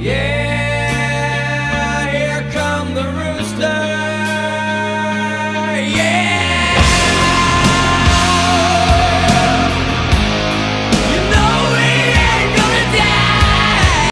Yeah, here come the roosters.